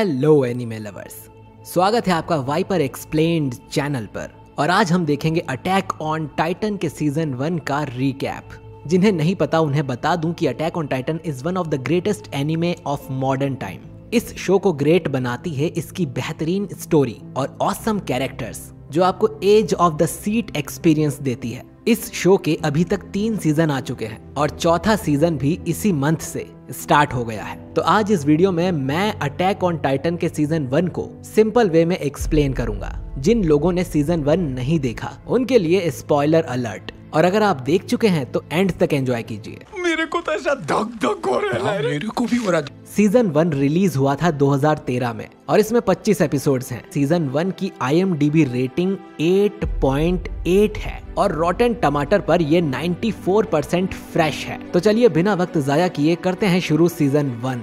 Hello anime lovers स्वागत है आपका वाइपर एक्सप्लेन्ड चैनल पर। और आज हम देखेंगे अटैक ऑन टाइटन के सीज़न वन का रीकैप जिन्हें नहीं पता, उन्हें बता दूँ कि attack on Titan is one of the greatest anime of modern time इस शो को ग्रेट बनाती है इसकी बेहतरीन स्टोरी और ऑसम कैरेक्टर्स जो आपको edge of the seat experience देती है। इस शो के अभी तक तीन सीज़न आ चुके हैं और चौथा सीज़न भी इसी मंथ से स्टार्ट हो गया है। तो आज इस वीडियो में मैं अटैक ऑन टाइटन के सीज़न वन को सिंपल वे में एक्सप्लेन करूँगा। जिन लोगों ने सीज़न वन नहीं देखा उनके लिए स्पॉइलर अलर्ट और अगर आप देख चुके हैं तो एंड तक एंजॉय कीजिए। मेरे को तो ऐसा धक धक हो रहा है। मेरे को भी हो रहा सीज़न वन रिलीज़ हुआ था 2013 में, और इसमें 25 एपिसोड्स हैं। सीज़न वन की आईएमडीबी रेटिंग 8.8 है, और रॉटन टमाटर पर ये 94 परसेंट फ्रेश है। तो चलिए बिना वक्त जाया किए करते हैं शुरू सीज़न वन।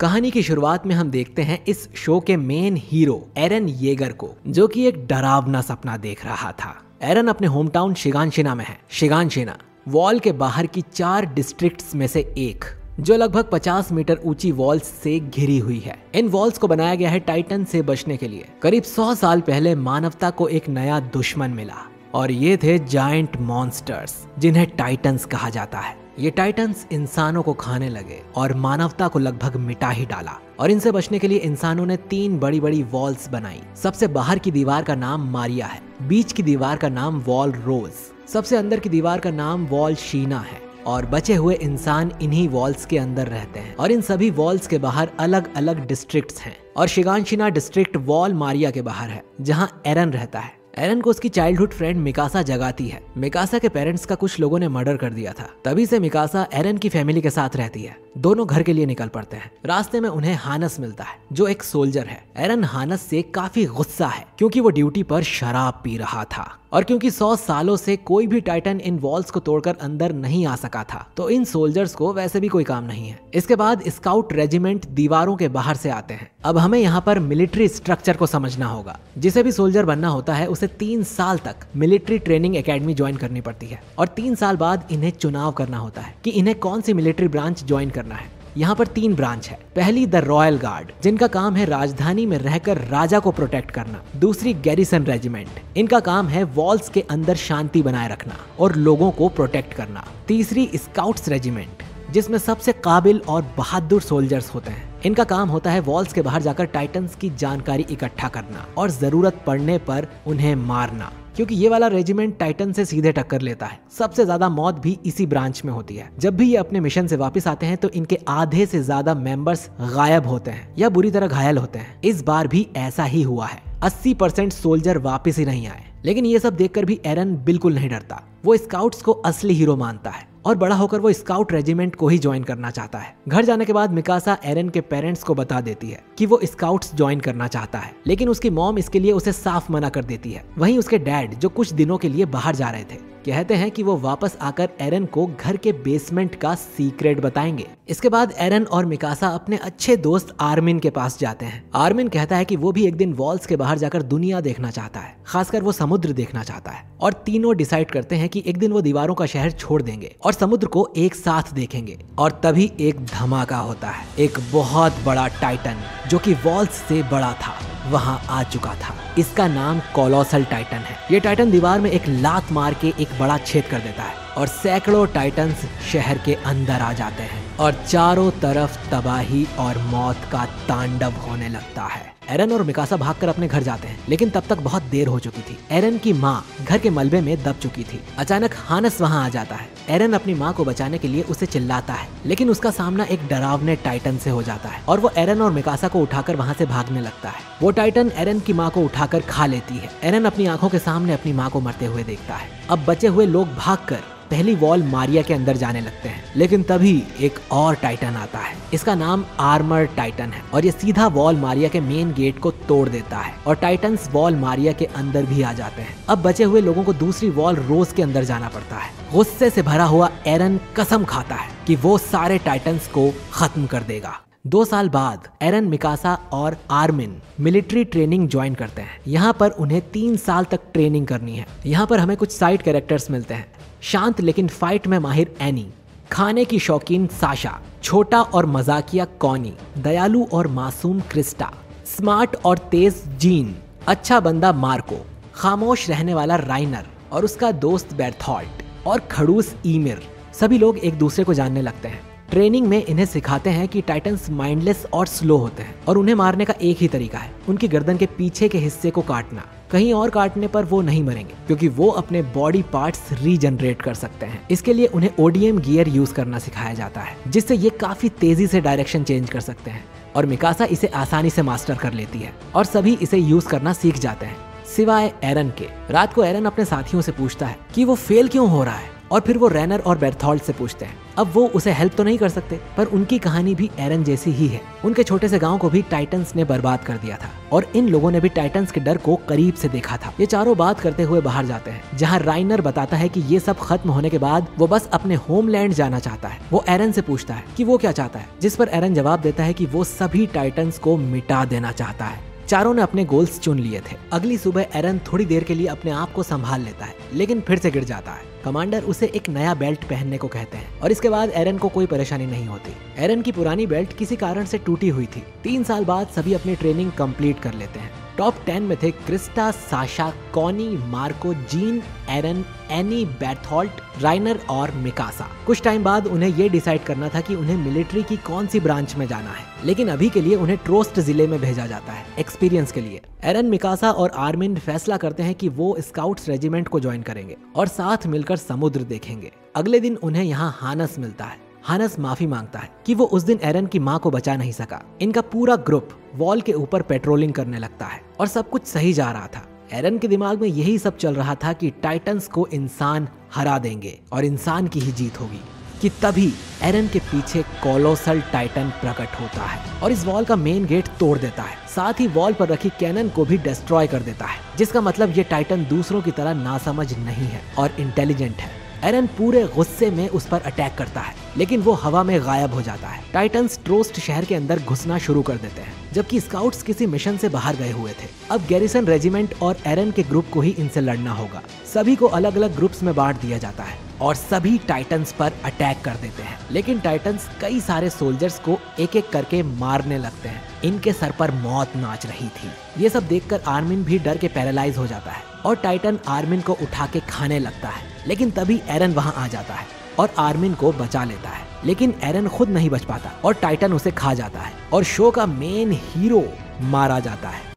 कहानी की शुरुआत में हम देखते हैं इस शो के मेन हीरो एरन येगर को, जो कि एक डरावना सपना देख रहा था। एरन अपने होम टाउन शिगानशिना में है। शिगानशिना वॉल के बाहर की चार डिस्ट्रिक्ट्स में से एक, जो लगभग 50 मीटर ऊँची वॉल्स से घिरी हुई है। इन वॉल्स को बनाया गया है टाइटन से बचने के लिए। करीब 100 साल पहले मानवता को एक नया दुश्मन मिला, और ये थे जायंट मॉन्स्टर्स जिन्हें टाइटन्स कहा जाता है। ये टाइटन्स इंसानों को खाने लगे और मानवता को लगभग मिटा ही डाला, और इनसे बचने के लिए इंसानों ने तीन बड़ी बड़ी वॉल्स बनाई। सबसे बाहर की दीवार का नाम मारिया है, बीच की दीवार का नाम वॉल रोज। सबसे अंदर की दीवार का नाम वॉल शीना है और बचे हुए इंसान इन्हीं वॉल्स के अंदर रहते हैं और इन सभी वॉल्स के बाहर अलग अलग डिस्ट्रिक्ट्स हैं और शिगानशिना डिस्ट्रिक्ट वॉल मारिया के बाहर है, जहाँ एरन रहता है। एरन को उसकी चाइल्डहुड फ्रेंड मिकासा जगाती है। मिकासा के पेरेंट्स का कुछ लोगों ने मर्डर कर दिया था। तभी से मिकासा एरन की फैमिली के साथ रहती है। दोनों घर के लिए निकल पड़ते हैं। रास्ते में उन्हें हानस मिलता है, जो एक सोल्जर है। एरन हानस से काफ़ी गुस्सा है, क्योंकि वो ड्यूटी पर शराब पी रहा था। और क्योंकि सौ सालों से कोई भी टाइटन इन वॉल्स को तोड़कर अंदर नहीं आ सका था तो इन सोल्जर्स को वैसे भी कोई काम नहीं है। इसके बाद स्काउट रेजिमेंट दीवारों के बाहर से आते हैं। अब हमें यहाँ पर मिलिट्री स्ट्रक्चर को समझना होगा। जिसे भी सोल्जर बनना होता है, उसे तीन साल तक मिलिट्री ट्रेनिंग एकेडमी ज्वाइन करनी पड़ती है। और तीन साल बाद इन्हें चुनाव करना होता है कि इन्हें कौन सी मिलिट्री ब्रांच ज्वाइन करना है। यहाँ पर तीन ब्रांच है। पहली, द रॉयल गार्ड, जिनका काम है राजधानी में रहकर राजा को प्रोटेक्ट करना। दूसरी, गैरिसन रेजिमेंट, इनका काम है वॉल्स के अंदर शांति बनाए रखना और लोगों को प्रोटेक्ट करना। तीसरी, स्काउट्स रेजिमेंट, जिसमें सबसे काबिल और बहादुर सोल्जर्स होते हैं। इनका काम होता है वॉल्स के बाहर जाकर टाइटन्स की जानकारी इकट्ठा करना और ज़रूरत पड़ने पर उन्हें मारना। क्योंकि ये वाला रेजिमेंट टाइटन से सीधे टक्कर लेता है। सबसे ज़्यादा मौत भी इसी ब्रांच में होती है। जब भी ये अपने मिशन से वापस आते हैं तो इनके आधे से ज़्यादा मेंबर्स गायब होते हैं या बुरी तरह घायल होते हैं। इस बार भी ऐसा ही हुआ है। 80 परसेंट सोल्जर वापिस ही नहीं आए। लेकिन ये सब देखकर भी एरन बिल्कुल नहीं डरता। वो स्काउट्स को असली हीरो मानता है। और बड़ा होकर वो स्काउट रेजिमेंट को ही ज्वाइन करना चाहता है। घर जाने के बाद मिकासा एरन के पेरेंट्स को बता देती है कि वो स्काउट्स ज्वाइन करना चाहता है, लेकिन उसकी मॉम इसके लिए उसे साफ़ मना कर देती है। वहीं उसके डैड, जो कुछ दिनों के लिए बाहर जा रहे थे कहते हैं कि वो वापस आकर एरन को घर के बेसमेंट का सीक्रेट बताएँगे। इसके बाद एरन और मिकासा अपने अच्छे दोस्त आर्मिन के पास जाते हैं। आर्मिन कहता है कि वो भी एक दिन वॉल्स के बाहर जाकर दुनिया देखना चाहता है, खासकर वो समुद्र देखना चाहता है। और तीनों डिसाइड करते हैं कि एक दिन वो दीवारों का शहर छोड़ देंगे और समुद्र को एक साथ देखेंगे। और तभी एक धमाका होता है, एक बहुत बड़ा टाइटन जो कि वॉल्स से बड़ा था। वहाँ आ चुका था। इसका नाम कोलोसल टाइटन है। ये टाइटन दीवार में एक लात मार के एक बड़ा छेद कर देता है और सैकड़ों टाइटन्स शहर के अंदर आ जाते हैं और चारों तरफ़ तबाही और मौत का तांडव होने लगता है। एरन और मिकासा भागकर अपने घर जाते हैं, लेकिन तब तक बहुत देर हो चुकी थी। एरन की माँ घर के मलबे में दब चुकी थी। अचानक हानस वहाँ आ जाता है। एरन अपनी माँ को बचाने के लिए उसे चिल्लाता है, लेकिन उसका सामना एक डरावने टाइटन से हो जाता है और वो एरन और मिकासा को उठाकर वहाँ से भागने लगता है। वो टाइटन एरन की माँ को उठाकर खा लेती है। एरन अपनी आँखों के सामने अपनी माँ को मरते हुए देखता है। अब बचे हुए लोग भागकर पहली वॉल मारिया के अंदर जाने लगते हैं। लेकिन तभी एक और टाइटन आता है। इसका नाम आर्मर टाइटन है और ये सीधा वॉल मारिया के मेन गेट को तोड़ देता है और टाइटन वॉल मारिया के अंदर भी आ जाते हैं। अब बचे हुए लोगों को दूसरी वॉल रोज के अंदर जाना पड़ता है। गुस्से से भरा हुआ एरन कसम खाता है कि वो सारे टाइटन्स को खत्म कर देगा। दो साल बाद एरन मिकासा और आर्मिन मिलिट्री ट्रेनिंग ज्वाइन करते हैं। यहाँ पर उन्हें तीन साल तक ट्रेनिंग करनी है। यहाँ पर हमें कुछ साइड कैरेक्टर्स मिलते हैं। शांत लेकिन फाइट में माहिर एनी खाने की शौकीन साशा, छोटा और मजाकिया कॉनी, दयालु और मासूम क्रिस्टा स्मार्ट और तेज जीन अच्छा बंदा मार्को, खामोश रहने वाला राइनर और उसका दोस्त बेर्थॉल्ट और खड़ूस ईमिर। सभी लोग एक दूसरे को जानने लगते हैं। ट्रेनिंग में इन्हें सिखाते हैं कि टाइटन्स माइंडलेस और स्लो होते हैं और उन्हें मारने का एक ही तरीका है, उनकी गर्दन के पीछे के हिस्से को काटना। कहीं और काटने पर वो नहीं मरेंगे, क्योंकि वो अपने बॉडी पार्ट्स रीजनरेट कर सकते हैं। इसके लिए उन्हें ओडीएम गियर यूज़ करना सिखाया जाता है, जिससे ये काफ़ी तेज़ी से डायरेक्शन चेंज कर सकते हैं, और मिकासा इसे आसानी से मास्टर कर लेती है, और सभी इसे यूज़ करना सीख जाते हैं। सिवाय एरन के, रात को एरन अपने साथियों से पूछता है कि वो फेल क्यों हो रहा है, और फिर वो रैनर और बेर्थॉल्ट से पूछते हैं। अब वो उसे हेल्प तो नहीं कर सकते, पर उनकी कहानी भी एरन जैसी ही है। उनके छोटे से गाँव को भी टाइटंस ने बर्बाद कर दिया था, और इन लोगों ने भी टाइटंस के डर को करीब से देखा था। ये चारों बात करते हुए बाहर जाते हैं, जहाँ राइनर बताता है कि ये सब खत्म होने के बाद वो बस अपने होमलैंड जाना चाहता है। वो एरन से पूछता है की वो क्या चाहता है, जिस पर एरन जवाब देता है की वो सभी टाइटन्स को मिटा देना चाहता है। चारों ने अपने गोल्स चुन लिए थे। अगली सुबह एरन थोड़ी देर के लिए अपने आप को संभाल लेता है, लेकिन फिर से गिर जाता है। कमांडर उसे एक नया बेल्ट पहनने को कहते हैं। और इसके बाद एरन को कोई परेशानी नहीं होती। एरन की पुरानी बेल्ट किसी कारण से टूटी हुई थी। तीन साल बाद सभी अपनी ट्रेनिंग कंप्लीट कर लेते हैं। टॉप टेन में थे Krista, Sasha, Connie, Marco, Jean, Eren, Annie, Bertholdt, Reiner और मिकासा। कुछ टाइम बाद उन्हें ये डिसाइड करना था कि उन्हें मिलिट्री की कौन सी ब्रांच में जाना है। लेकिन अभी के लिए उन्हें ट्रोस्ट ज़िले में भेजा जाता है, एक्सपीरियंस के लिए। एरन, मिकासा और आर्मिन फैसला करते हैं कि वो स्काउट्स रेजिमेंट को ज्वाइन करेंगे और साथ मिलकर समुद्र देखेंगे। अगले दिन उन्हें यहाँ हानस मिलता है। हानस माफ़ी माँगता है कि वो उस दिन एरन की माँ को बचा नहीं सका। इनका पूरा ग्रुप वॉल के ऊपर पेट्रोलिंग करने लगता है और सब कुछ सही जा रहा था। एरन के दिमाग में यही सब चल रहा था कि टाइटंस को इंसान हरा देंगे और इंसान की ही जीत होगी, कि तभी एरन के पीछे कोलोसल टाइटन प्रकट होता है और इस वॉल का मेन गेट तोड़ देता है। साथ ही वॉल पर रखी कैनन को भी डिस्ट्रॉय कर देता है, जिसका मतलब ये टाइटन दूसरों की तरह नासमझ नहीं है और इंटेलिजेंट है। एरन पूरे गुस्से में उस पर अटैक करता है। लेकिन वो हवा में गायब हो जाता है। टाइटन्स ट्रोस्ट शहर के अंदर घुसना शुरू कर देते हैं, जबकि स्काउट्स किसी मिशन से बाहर गए हुए थे। अब गैरिसन रेजिमेंट और एरन के ग्रुप को ही इनसे लड़ना होगा। सभी को अलग अलग ग्रुप्स में बांट दिया जाता है और सभी टाइटन्स पर अटैक कर देते हैं। लेकिन टाइटन्स कई सारे सोल्जर्स को एक एक करके मारने लगते हैं। इनके सर पर मौत नाच रही थी। ये सब देखकर आर्मिन भी डर के पैरालाइज हो जाता है और टाइटन आर्मिन को उठा के खाने लगता है। लेकिन तभी एरन वहाँ आ जाता है। और आर्मिन को बचा लेता है, लेकिन एरन खुद नहीं बच पाता और टाइटन उसे खा जाता है और शो का मेन हीरो मारा जाता है।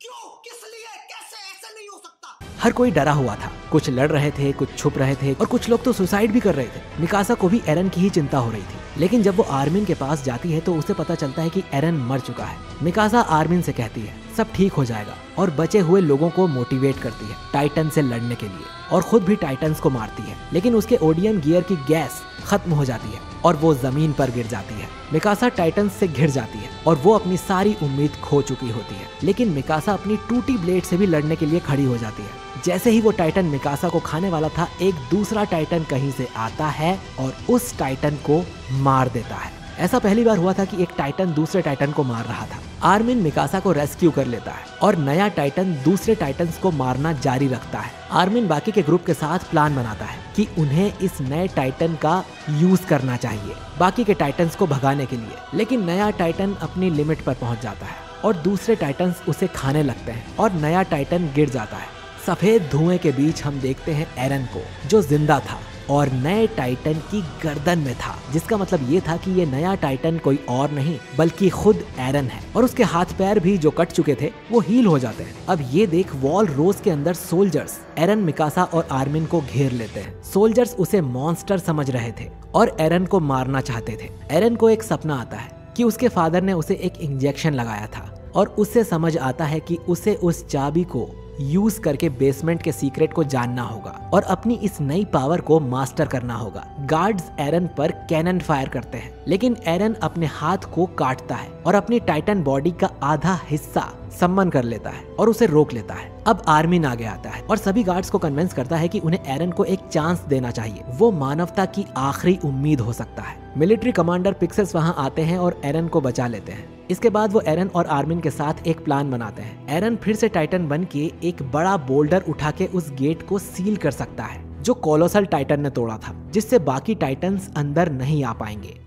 हर कोई डरा हुआ था। कुछ लड़ रहे थे, कुछ छुप रहे थे और कुछ लोग तो सुसाइड भी कर रहे थे। निकासा को भी एरन की ही चिंता हो रही थी। लेकिन जब वो आर्मिन के पास जाती है तो उसे पता चलता है कि एरन मर चुका है। निकासा आर्मिन से कहती है, सब ठीक हो जाएगा और बचे हुए लोगों को मोटिवेट करती है, टाइटन से लड़ने के लिए। और खुद भी टाइटन्स को मारती है। लेकिन उसके ओडियन गियर की गैस खत्म हो जाती है और वो ज़मीन पर गिर जाती है। मिकासा टाइटन से घिर जाती है और वो अपनी सारी उम्मीद खो चुकी होती है। लेकिन मिकासा अपनी टूटी ब्लेड से भी लड़ने के लिए खड़ी हो जाती है। जैसे ही वो टाइटन मिकासा को खाने वाला था, एक दूसरा टाइटन कहीं से आता है और उस टाइटन को मार देता है। ऐसा पहली बार हुआ था कि एक टाइटन दूसरे टाइटन को मार रहा था। आर्मिन मिकासा को रेस्क्यू कर लेता है और नया टाइटन दूसरे टाइटन्स को मारना जारी रखता है। आर्मिन बाकी के ग्रुप के साथ प्लान बनाता है कि उन्हें इस नए टाइटन का यूज़ करना चाहिए, बाकी के टाइटन्स को भगाने के लिए। लेकिन नया टाइटन अपनी लिमिट पर पहुँच जाता है और दूसरे टाइटन्स उसे खाने लगते हैं और नया टाइटन गिर जाता है। सफ़ेद धुएँ के बीच हम देखते हैं एरन को, जो ज़िंदा था। और नए टाइटन की गर्दन में था, जिसका मतलब ये था कि ये नया टाइटन कोई और नहीं, बल्कि खुद एरन है। और उसके हाथ पैर भी जो कट चुके थे, वो हील हो जाते हैं। अब ये देख वॉल रोज के अंदर सोल्जर्स एरन मिकासा और आर्मिन को घेर लेते हैं। सोल्जर्स उसे मॉन्स्टर समझ रहे थे और एरन को मारना चाहते थे। एरन को एक सपना आता है कि उसके फादर ने उसे एक इंजेक्शन लगाया था और उससे समझ आता है कि उसे उस चाबी को यूज़ करके बेसमेंट के सीक्रेट को जानना होगा और अपनी इस नई पावर को मास्टर करना होगा। गार्ड्स एरन पर कैनन फायर करते हैं, लेकिन एरन अपने हाथ को काटता है और अपनी टाइटन बॉडी का आधा हिस्सा सम्मान कर लेता है और उसे रोक लेता है। अब आर्मिन आगे आता है और सभी गार्ड्स को कन्विंस करता है कि उन्हें एरन को एक चांस देना चाहिए। वो मानवता की आखिरी उम्मीद हो सकता है। मिलिट्री कमांडर पिक्सेल्स वहाँ आते हैं और एरन को बचा लेते हैं। इसके बाद वो एरन और आर्मिन के साथ एक प्लान बनाते हैं। एरन फिर से टाइटन बन के एक बड़ा बोल्डर उठा के उस गेट को सील कर सकता है, जो कोलोसल टाइटन ने तोड़ा था, जिससे बाकी टाइटन्स अंदर नहीं आ पाएँगे।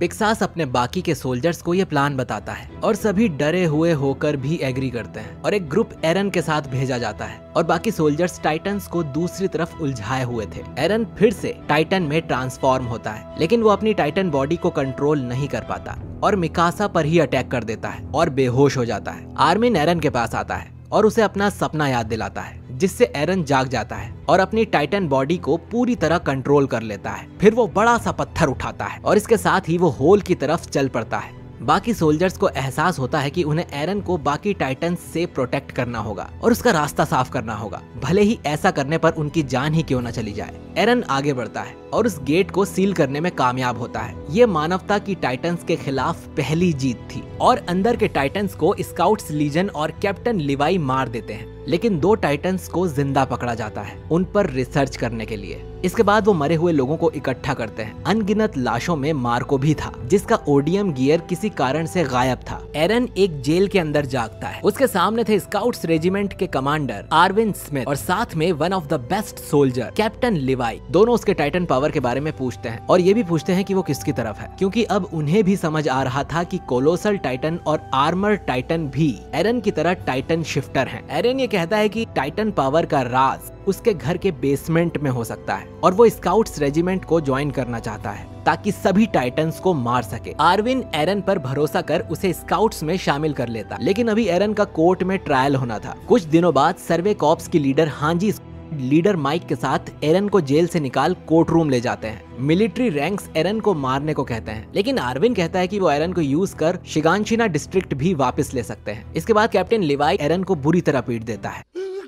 पिक्सास अपने बाकी के सोल्जर्स को ये प्लान बताता है और सभी डरे हुए होकर भी एग्री करते हैं और एक ग्रुप एरन के साथ भेजा जाता है और बाकी सोल्जर्स टाइटन्स को दूसरी तरफ़ उलझाए हुए थे। एरन फिर से टाइटन में ट्रांसफॉर्म होता है, लेकिन वो अपनी टाइटन बॉडी को कंट्रोल नहीं कर पाता। और मिकासा पर ही अटैक कर देता है और बेहोश हो जाता है। आर्मिन एरन के पास आता है और उसे अपना सपना याद दिलाता है, जिससे एरन जाग जाता है और अपनी टाइटन बॉडी को पूरी तरह कंट्रोल कर लेता है। फिर वो बड़ा सा पत्थर उठाता है और इसके साथ ही वो होल की तरफ़ चल पड़ता है। बाकी सोल्जर्स को एहसास होता है कि उन्हें एरन को बाकी टाइटन से प्रोटेक्ट करना होगा और उसका रास्ता साफ़ करना होगा। भले ही ऐसा करने पर उनकी जान ही क्यों न चली जाए। एरन आगे बढ़ता है और उस गेट को सील करने में कामयाब होता है। ये मानवता की टाइटन्स के खिलाफ पहली जीत थी और अंदर के टाइटन्स को स्काउट्स लीजन और कैप्टन लिवाई मार देते हैं। लेकिन दो टाइटन्स को ज़िंदा पकड़ा जाता है उन पर रिसर्च करने के लिए। इसके बाद वो मरे हुए लोगों को इकट्ठा करते हैं। अनगिनत लाशों में मार्को भी था, जिसका ओडियम गियर किसी कारण से गायब था। एरन एक जेल के अंदर जागता है। उसके सामने थे स्काउट्स रेजिमेंट के कमांडर आरविन स्मिथ और साथ में one of the best soldier, captain Levi. दोनों उसके टाइटन पावर के बारे में पूछते हैं और ये भी पूछते हैं कि वो किसकी तरफ़ है, क्यूँकी अब उन्हें भी समझ आ रहा था की कोलोसल टाइटन और आर्मर टाइटन भी एरन की तरह टाइटन शिफ्टर है। एरन ये कहता है की टाइटन पावर का राज उसके घर के बेसमेंट में हो सकता है और वो स्काउट्स रेजिमेंट को ज्वाइन करना चाहता है ताकि सभी टाइटन्स को मार सके। आरविन एरन पर भरोसा कर उसे स्काउट्स में शामिल कर लेता। लेकिन अभी एरन का कोर्ट में ट्रायल होना था। कुछ दिनों बाद सर्वे कॉप्स की लीडर हांजी लीडर माइक के साथ एरन को जेल से निकाल कोर्ट रूम ले जाते हैं। मिलिट्री रैंक्स एरन को मारने को कहते हैं। लेकिन आरविन कहता है कि वो एरन को यूज़ कर शिगानशिना डिस्ट्रिक्ट भी वापस ले सकते हैं। इसके बाद कैप्टन लिवाई एरन को बुरी तरह पीट देता है।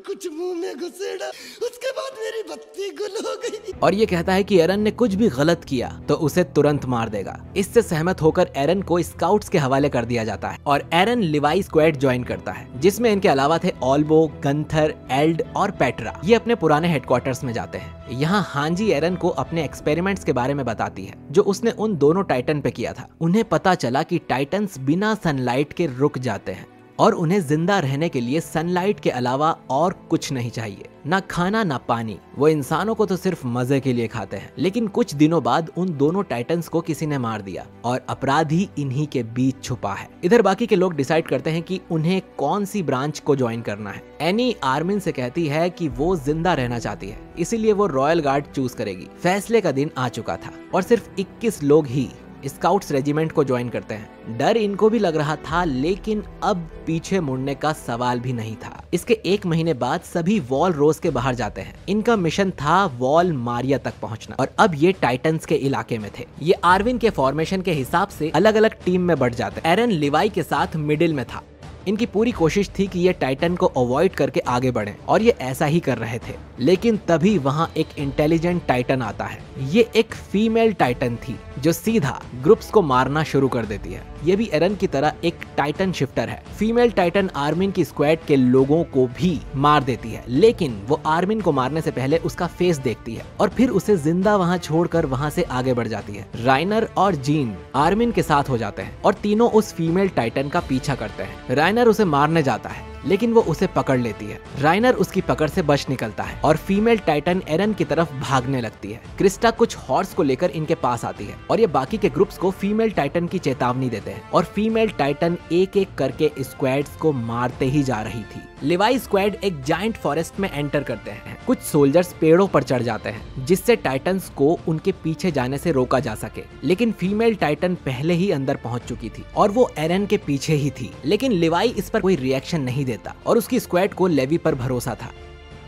कुछ मुँह में घुसेड़ा, उसके बाद मेरी बत्ती गुल हो गई। और ये कहता है कि एरन ने कुछ भी गलत किया तो उसे तुरंत मार देगा। इससे सहमत होकर एरन को स्काउट्स के हवाले कर दिया जाता है और एरन लिवाई स्क्वाड ज्वाइन करता है, जिसमें इनके अलावा थे ऑल्बो, गंथर, एल्ड और पेट्रा। ये अपने पुराने हेडक्वार्टर्स में जाते हैं। यहाँ हांजी एरन को अपने एक्सपेरिमेंट्स के बारे में बताती है, जो उसने उन दोनों टाइटन पे किया था। उन्हें पता चला कि टाइटन्स बिना सनलाइट के रुक जाते हैं। और उन्हें ज़िंदा रहने के लिए सनलाइट के अलावा और कुछ नहीं चाहिए। ना खाना, ना पानी। वो इंसानों को तो सिर्फ़ मज़े के लिए खाते हैं। लेकिन कुछ दिनों बाद उन दोनों टाइटन्स को किसी ने मार दिया और अपराधी इन्हीं के बीच छुपा है। इधर बाकी के लोग डिसाइड करते हैं कि उन्हें कौन सी ब्रांच को ज्वाइन करना है। एनी आर्मिन से कहती है कि वो ज़िंदा रहना चाहती है। इसीलिए वो रॉयल गार्ड चूज़ करेगी। फैसले का दिन आ चुका था और सिर्फ़ 21 लोग ही स्काउट्स रेजिमेंट को ज्वाइन करते हैं। डर इनको भी लग रहा था, लेकिन अब पीछे मुड़ने का सवाल भी नहीं था। इसके एक महीने बाद सभी वॉल रोज के बाहर जाते हैं। इनका मिशन था वॉल मारिया तक पहुँचना। और अब ये टाइटन्स के इलाके में थे। ये आर्विन के फॉर्मेशन के हिसाब से अलग अलग टीम में बढ़ जाते एरन लिवाई के साथ मिडिल में था। इनकी पूरी कोशिश थी कि ये टाइटन को अवॉइड करके आगे बढ़े, और ये ऐसा ही कर रहे थे। लेकिन तभी वहाँ एक इंटेलिजेंट टाइटन आता है। ये एक फीमेल टाइटन थी। जो सीधा ग्रुप्स को मारना शुरू कर देती है। ये भी एरन की तरह एक टाइटन शिफ्टर है। फीमेल टाइटन आर्मिन की स्क्वाड के लोगों को भी मार देती है, लेकिन वो आर्मिन को मारने से पहले उसका फेस देखती है और फिर उसे ज़िंदा वहाँ छोड़कर वहाँ से आगे बढ़ जाती है। राइनर और जीन आर्मिन के साथ हो जाते हैं और तीनों उस फीमेल टाइटन का पीछा करते हैं। राइनर उसे मारने जाता है। लेकिन वो उसे पकड़ लेती है। राइनर उसकी पकड़ से बच निकलता है और फीमेल टाइटन एरन की तरफ़ भागने लगती है। क्रिस्टा कुछ हॉर्स को लेकर इनके पास आती है और ये बाकी के ग्रुप्स को फीमेल टाइटन की चेतावनी देते हैं और फीमेल टाइटन एक एक करके स्क्वाड्स को मारते ही जा रही थी। लिवाई स्क्वाड एक जाइंट फॉरेस्ट में एंटर करते हैं। कुछ सोल्जर्स पेड़ों पर चढ़ जाते हैं, जिससे टाइटन्स को उनके पीछे जाने से रोका जा सके। लेकिन फीमेल टाइटन पहले ही अंदर पहुँच चुकी थी और वो एरन के पीछे ही थी। लेकिन लिवाई इस पर कोई रिएक्शन नहीं देता। और उसकी स्क्वाड को लेवी पर भरोसा था।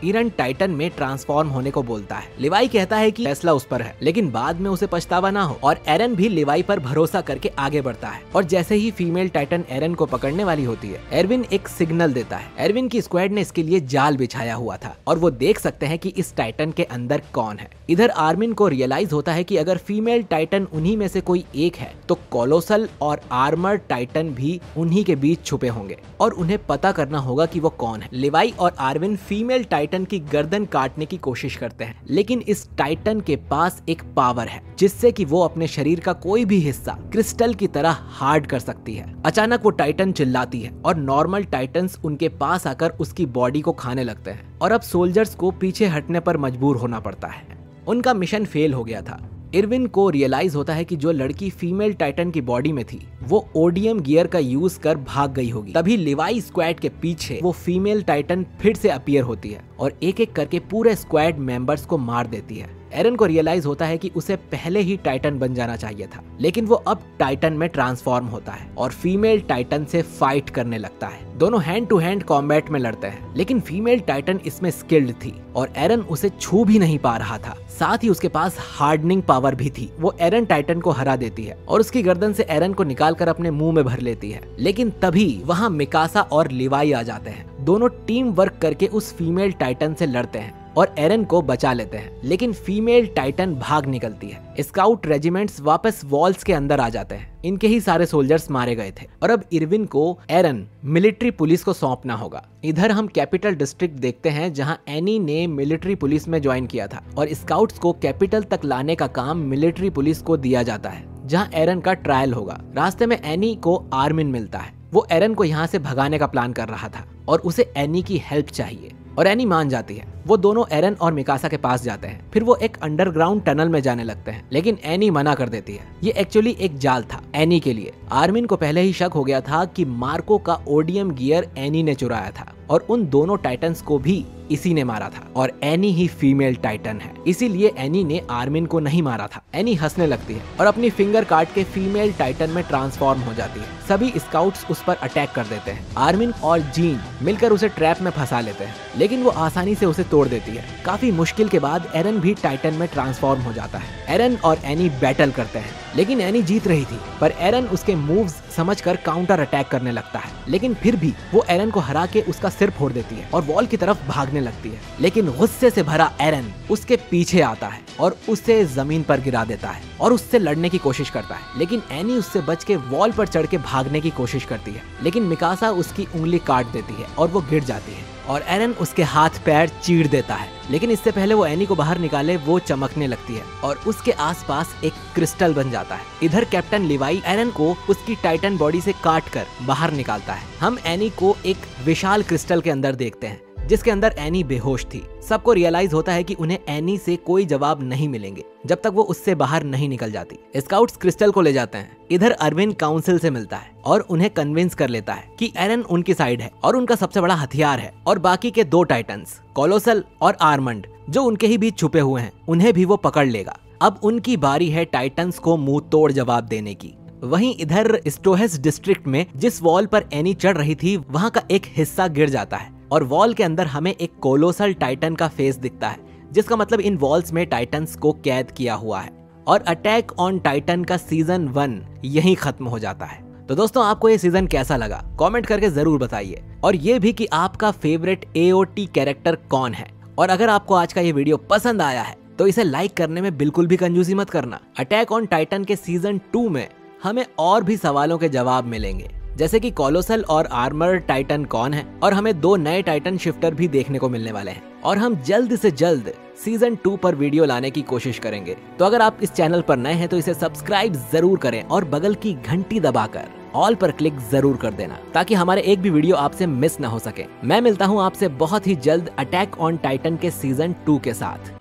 ईरन टाइटन में ट्रांसफॉर्म होने को बोलता है। लिवाई कहता है कि फैसला उस पर है, लेकिन बाद में उसे पछतावा ना हो और एरन भी लिवाई पर भरोसा करके आगे बढ़ता है। और जैसे ही फीमेल टाइटन एरन को पकड़ने वाली होती है, एरविन एक सिग्नल देता है। एरविन की स्क्वाड ने इसके लिए जाल बिछाया हुआ था, और वो देख सकते हैं की इस टाइटन के अंदर कौन है। इधर आर्मिन को रियलाइज़ होता है की अगर फीमेल टाइटन उन्हीं में से कोई एक है तो कोलोसल और आर्मर टाइटन भी उन्हीं के बीच छुपे होंगे, और उन्हें पता करना होगा की वो कौन है। लिवाई और आर्विन फीमेल टाइटन टाइटन की गर्दन काटने की कोशिश करते हैं, लेकिन इस टाइटन के पास एक पावर है, जिससे कि वो अपने शरीर का कोई भी हिस्सा क्रिस्टल की तरह हार्ड कर सकती है। अचानक वो टाइटन चिल्लाती है और नॉर्मल टाइटन उनके पास आकर उसकी बॉडी को खाने लगते हैं। और अब सोल्जर्स को पीछे हटने पर मजबूर होना पड़ता है। उनका मिशन फेल हो गया था। इरविन को रियलाइज़ होता है कि जो लड़की फीमेल टाइटन की बॉडी में थी, वो ओडियम गियर का यूज़ कर भाग गई होगी। तभी लिवाई स्क्वाड के पीछे वो फीमेल टाइटन फिर से अपियर होती है और एक एक करके पूरे स्क्वाड मेंबर्स को मार देती है। एरन को रियलाइज़ होता है कि उसे पहले ही टाइटन बन जाना चाहिए था, लेकिन वो अब टाइटन में ट्रांसफॉर्म होता है और फीमेल टाइटन से फाइट करने लगता है। दोनों हैंड टू हैंड कॉम्बैट में लड़ते हैं, लेकिन फीमेल टाइटन इसमें स्किल्ड थी और एरन उसे छू भी नहीं पा रहा था। साथ ही उसके पास हार्डनिंग पावर भी थी। वो एरन टाइटन को हरा देती है और उसकी गर्दन से एरन को निकाल कर अपने मुँह में भर लेती है। लेकिन तभी वहाँ मिकासा और लिवाई आ जाते हैं। दोनों टीम वर्क करके उस फीमेल टाइटन से लड़ते हैं। और एरन को बचा लेते हैं, लेकिन फीमेल टाइटन भाग निकलती है। स्काउट रेजिमेंट्स वापस वॉल्स के अंदर आ जाते हैं। इनके ही सारे सोल्जर्स मारे गए थे। और अब इरविन को, एरन, मिलिट्री पुलिस को सौंपना होगा। इधर हम कैपिटल डिस्ट्रिक्ट देखते हैं, जहाँ एनी ने मिलिट्री पुलिस में ज्वाइन किया था। और स्काउट्स को कैपिटल तक लाने का काम मिलिट्री पुलिस को दिया जाता है, जहाँ एरन का ट्रायल होगा। रास्ते में एनी को आर्मिन मिलता है। वो एरन को यहाँ से भगाने का प्लान कर रहा था, और उसे एनी की हेल्प चाहिए। और एनी मान जाती है। वो दोनों एरन और मिकासा के पास जाते हैं। फिर वो एक अंडरग्राउंड टनल में जाने लगते हैं। लेकिन एनी मना कर देती है। ये एक्चुअली एक जाल था, एनी के लिए। आर्मिन को पहले ही शक हो गया था कि मार्को का ओडियम गियर एनी ने चुराया था। और उन दोनों टाइटन्स को भी इसी ने मारा था। और एनी ही फीमेल टाइटन है। इसीलिए एनी ने आर्मिन को नहीं मारा था। एनी हंसने लगती है और अपनी फिंगर काट के फीमेल टाइटन में ट्रांसफॉर्म हो जाती है। सभी स्काउट्स उस पर अटैक कर देते हैं। आर्मिन और जीन मिलकर उसे ट्रैप में फंसा लेते हैं। लेकिन वो आसानी से उसे तोड़ देती है। काफ़ी मुश्किल के बाद एरन भी टाइटन में ट्रांसफॉर्म हो जाता है। एरन और एनी बैटल करते हैं। लेकिन एनी जीत रही थी, पर एरन उसके मूव्स समझकर काउंटर अटैक करने लगता है। लेकिन फिर भी वो एरन को हरा के उसका सिर फोड़ देती है और वॉल की तरफ़ भागने लगती है। लेकिन गुस्से से भरा एरन उसके पीछे आता है और उसे ज़मीन पर गिरा देता है और उससे लड़ने की कोशिश करता है। लेकिन एनी उससे बच के वॉल पर चढ़ के भागने की कोशिश करती है। लेकिन मिकासा उसकी उंगली काट देती है और वो गिर जाती है। और एरन उसके हाथ पैर चीड़ देता है। लेकिन इससे पहले वो एनी को बाहर निकाले, वो चमकने लगती है और उसके आसपास एक क्रिस्टल बन जाता है। इधर कैप्टन लिवाई एरन को उसकी टाइटन बॉडी से काट कर बाहर निकालता है। हम एनी को एक विशाल क्रिस्टल के अंदर देखते हैं। जिसके अंदर एनी बेहोश थी। सबको रियलाइज़ होता है कि उन्हें एनी से कोई जवाब नहीं मिलेंगे, जब तक वो उससे बाहर नहीं निकल जाती। स्काउट्स क्रिस्टल को ले जाते हैं। इधर अरविंद काउंसिल से मिलता है और उन्हें कन्विंस कर लेता है कि एरन उनकी साइड है और उनका सबसे बड़ा हथियार है और बाकी के दो टाइटन्स कोलोसल और आर्मंड जो उनके ही बीच छुपे हुए हैं, उन्हें भी वो पकड़ लेगा। अब उनकी बारी है टाइटन्स को मुँह तोड़ जवाब देने की। वहीं इधर स्टोहेस डिस्ट्रिक्ट में जिस वॉल पर एनी चढ़ रही थी, वहाँ का एक हिस्सा गिर जाता है। और वॉल के अंदर हमें एक कोलोसल टाइटन का फेस दिखता है, जिसका मतलब इन वॉल्स में टाइटन्स को कैद किया हुआ है। और अटैक ऑन टाइटन का सीज़न वन यही खत्म हो जाता है। तो दोस्तों, आपको ये सीज़न कैसा लगा? कमेंट करके ज़रूर बताइए। और ये भी कि आपका फेवरेट एओटी कैरेक्टर कौन है? और अगर आपको आज का ये वीडियो पसंद आया है तो इसे लाइक करने में बिल्कुल भी कंजूसी मत करना। अटैक ऑन टाइटन के सीज़न टू में हमें और भी सवालों के जवाब मिलेंगे। जैसे कि कोलोसल और आर्मर टाइटन कौन है, और हमें दो नए टाइटन शिफ्टर भी देखने को मिलने वाले हैं। और हम जल्द से जल्द सीज़न टू पर वीडियो लाने की कोशिश करेंगे। तो अगर आप इस चैनल पर नए हैं तो इसे सब्सक्राइब ज़रूर करें और बगल की घंटी दबाकर ऑल पर क्लिक ज़रूर कर देना, ताकि हमारे एक भी वीडियो आपसे मिस न हो सके। मैं मिलता हूँ आपसे बहुत ही जल्द अटैक ऑन टाइटन के सीज़न टू के साथ।